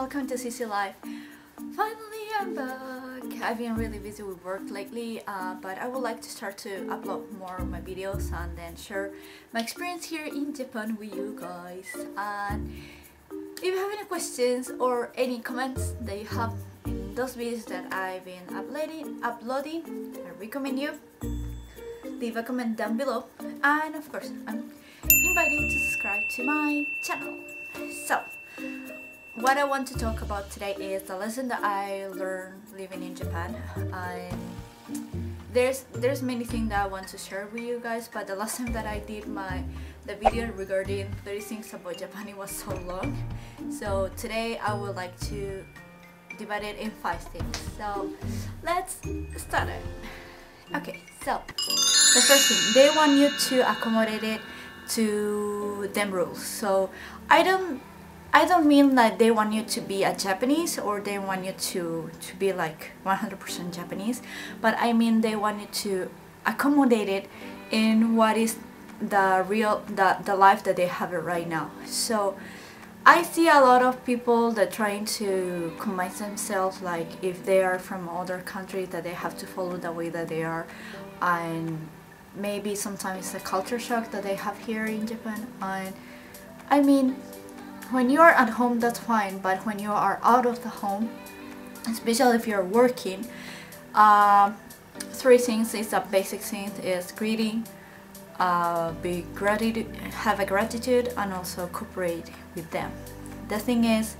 welcome to CeCe Life. Finally, I'm back. I've been really busy with work lately, uh, but I would like to start to upload more of my videos and then share my experience here in Japan with you guys. And if you have any questions or any comments that you have in those videos that I've been uploading, uploading, I recommend you leave a comment down below. And of course, I'm inviting you to subscribe to my channel. So, what I want to talk about today is the lesson that I learned living in Japan. I, there's there's many things that I want to share with you guys, but the last time that I did my the video regarding 30 things about Japan it was so long. So today I would like to divide it in five things. So let's start it. Okay, so the first thing they want you to accommodate it to them rules. So I don't I don't mean that they want you to be a Japanese or they want you to, to be like 100% Japanese, but I mean they want you to accommodate it in what is the real, the, the life that they have it right now. So I see a lot of people that trying to combine themselves like if they are from other countries that they have to follow the way that they are and maybe sometimes it's a culture shock that they have here in Japan and I mean when you are at home that's fine but when you are out of the home especially if you're working uh, three things is a basic thing is greeting uh, be gratitude have a gratitude and also cooperate with them. The thing is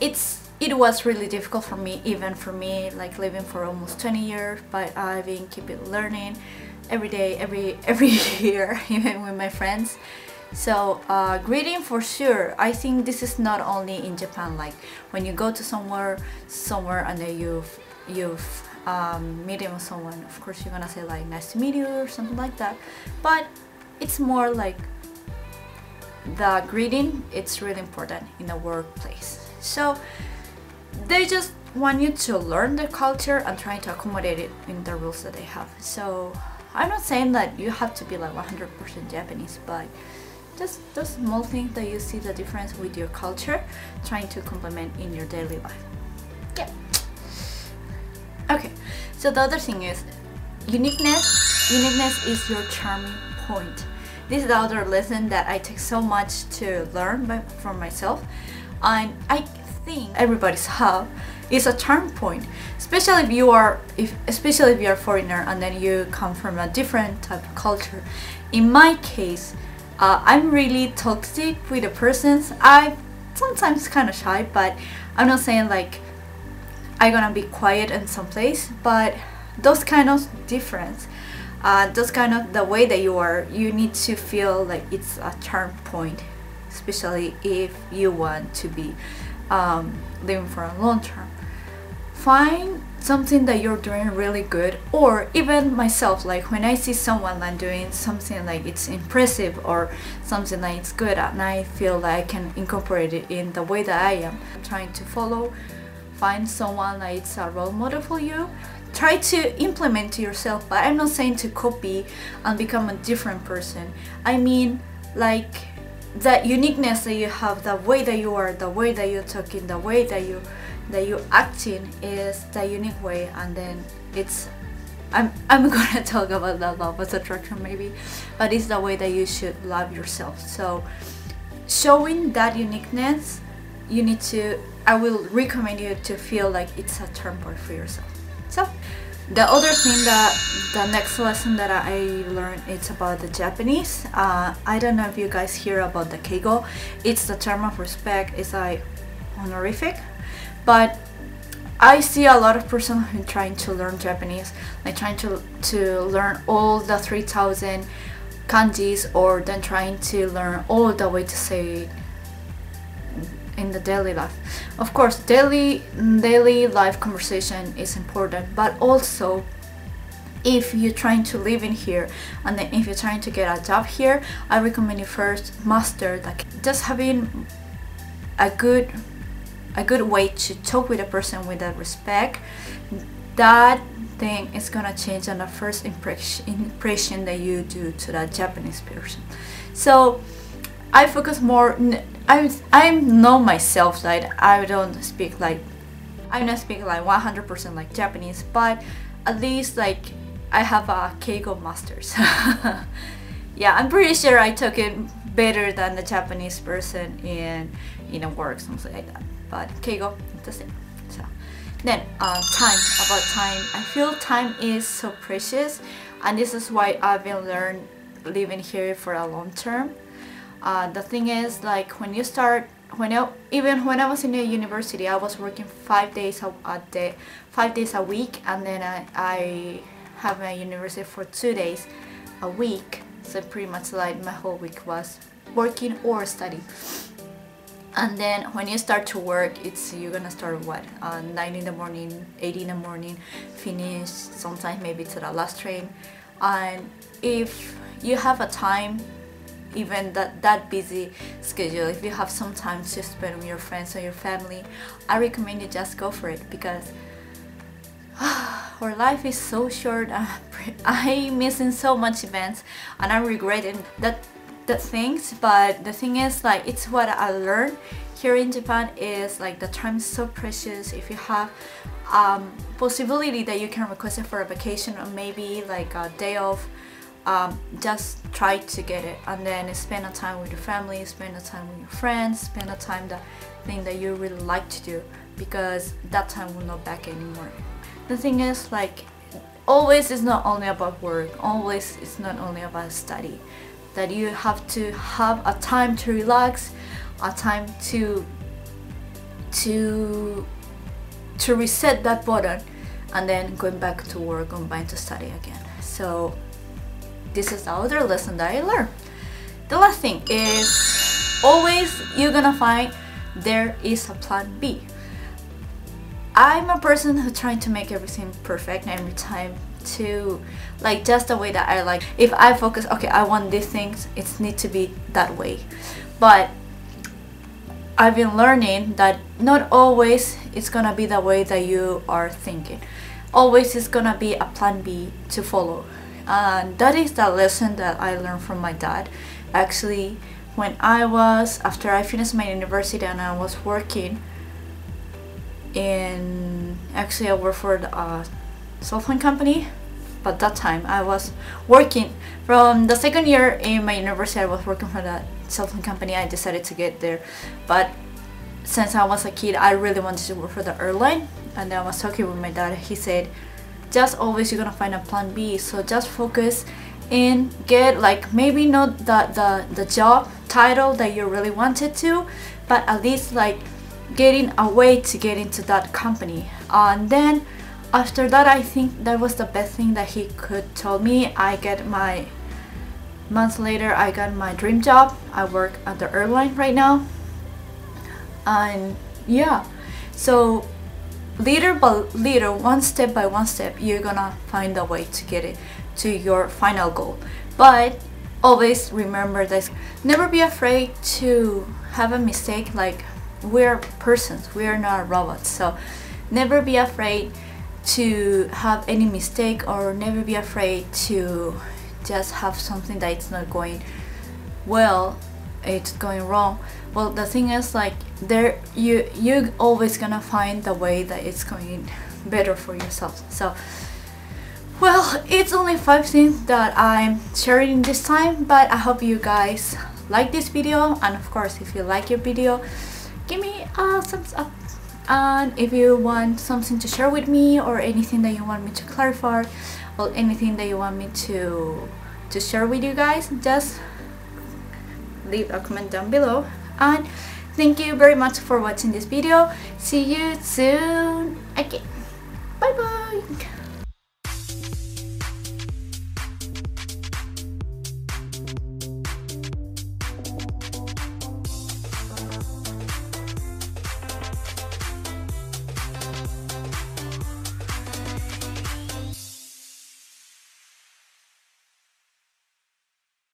it's it was really difficult for me even for me like living for almost 20 years but I've been keeping learning every day every every year even with my friends so uh, greeting for sure. I think this is not only in Japan. Like when you go to somewhere, somewhere, and then you've you've um, meeting with someone. Of course, you're gonna say like "nice to meet you" or something like that. But it's more like the greeting. It's really important in the workplace. So they just want you to learn the culture and trying to accommodate it in the rules that they have. So I'm not saying that you have to be like 100% Japanese, but just those small things that you see the difference with your culture trying to complement in your daily life. Yeah okay so the other thing is uniqueness uniqueness is your charming point. This is the other lesson that I take so much to learn by, from myself. And I think everybody's have is a charm point especially if you are if especially if you're a foreigner and then you come from a different type of culture. In my case uh, I'm really toxic with the persons. I sometimes kind of shy, but I'm not saying like I'm gonna be quiet in some place, but those kind of difference, uh, those kind of the way that you are, you need to feel like it's a turn point, especially if you want to be um, living for a long term. Find something that you're doing really good or even myself like when I see someone like doing something like it's impressive or something like it's good and I feel like I can incorporate it in the way that I am trying to follow find someone like it's a role model for you try to implement to yourself but I'm not saying to copy and become a different person. I mean like that uniqueness that you have the way that you are the way that you're talking the way that you that you acting is the unique way and then it's I'm, I'm gonna talk about the law of attraction maybe but it's the way that you should love yourself. So showing that uniqueness you need to I will recommend you to feel like it's a turn point for yourself. So the other thing that the next lesson that I learned it's about the Japanese. Uh, I don't know if you guys hear about the keigo. It's the term of respect. It's like honorific but I see a lot of person who trying to learn Japanese, like trying to to learn all the 3000 kanjis or then trying to learn all the way to say in the daily life. Of course, daily daily life conversation is important, but also if you're trying to live in here and then if you're trying to get a job here, I recommend you first master like just having a good a good way to talk with a person with that respect that thing is gonna change on the first impression that you do to that Japanese person so I focus more I I know myself that I don't speak like I'm not speaking like 100% like Japanese, but at least like I have a Keigo masters. yeah, I'm pretty sure I took it better than the Japanese person in in a work something like that. But Keigo, the same. So then um, time about time. I feel time is so precious, and this is why I've been learned living here for a long term. Uh, the thing is like when you start when I, even when I was in the university I was working five days a, a day five days a week and then I, I have my university for two days a week so pretty much like my whole week was working or study and then when you start to work it's you're gonna start what? Uh, 9 in the morning 8 in the morning finish sometimes maybe to the last train. And if you have a time even that that busy schedule if you have some time to spend with your friends or your family i recommend you just go for it because our life is so short i'm missing so much events and i'm regretting that things but the thing is like it's what i learned. Here in japan is like the time is so precious. If you have um, possibility that you can request it for a vacation or maybe like a day off um, just try to get it. And then spend a time with your family spend a time with your friends spend a time the thing that you really like to do because that time will not back anymore. The thing is like always it's not only about work. Always it's not only about study that you have to have a time to relax a time to to to reset that button and then going back to work going back to study again so this is the other lesson that I learned. The last thing is always you're gonna find there is a plan B. I'm a person who trying to make everything perfect every time to like just the way that I like. If I focus, okay, I want these things, it need to be that way. But I've been learning that not always it's gonna be the way that you are thinking. Always it's gonna be a plan B to follow and that is the lesson that I learned from my dad actually when I was after I finished my university and I was working in actually I worked for the, uh, cell phone company but that time I was working from the second year in my university I was working for that cell phone company I decided to get there. But since I was a kid I really wanted to work for the airline and I was talking with my dad he said just always you're gonna find a plan B so just focus and get like maybe not the, the the job title that you really wanted to but at least like getting a way to get into that company. And then after that I think that was the best thing that he could tell me. I get my months later I got my dream job. I work at the airline right now. And yeah. So little by little, one step by one step, you're gonna find a way to get it to your final goal. But always remember this. Never be afraid to have a mistake. Like we're persons. We're not robots. So never be afraid to have any mistake or never be afraid to just have something that's not going well it's going wrong. Well the thing is like there you you always gonna find the way that it's going better for yourself. So well it's only five things that i'm sharing this time but i hope you guys like this video. And of course if you like your video give me a thumbs up and if you want something to share with me or anything that you want me to clarify or anything that you want me to to share with you guys just leave a comment down below. And thank you very much for watching this video. See you soon again. Bye bye